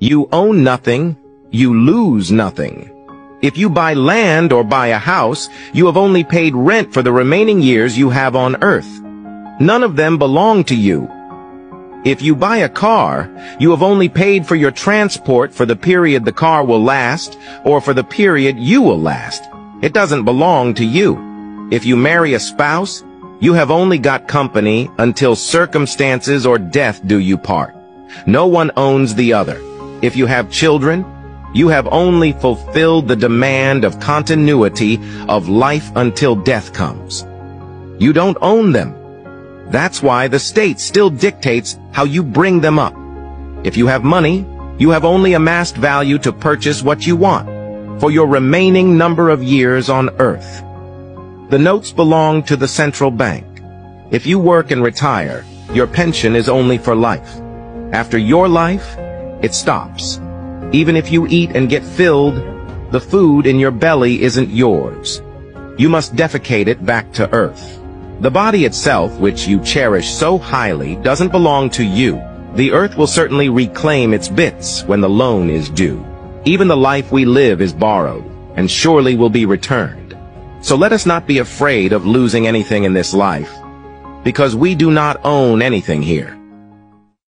You own nothing, you lose nothing. If you buy land or buy a house, you have only paid rent for the remaining years you have on earth. None of them belong to you. If you buy a car, you have only paid for your transport for the period the car will last or for the period you will last. It doesn't belong to you. If you marry a spouse, you have only got company until circumstances or death do you part. No one owns the other. If you have children, you have only fulfilled the demand of continuity of life until death comes. You don't own them. That's why the state still dictates how you bring them up. If you have money, you have only amassed value to purchase what you want for your remaining number of years on earth. The notes belong to the central bank. If you work and retire, your pension is only for life. After your life, it stops. Even if you eat and get filled, the food in your belly isn't yours. You must defecate it back to earth. The body itself, which you cherish so highly, doesn't belong to you. The earth will certainly reclaim its bits when the loan is due. Even the life we live is borrowed, and surely will be returned. So let us not be afraid of losing anything in this life, because we do not own anything here.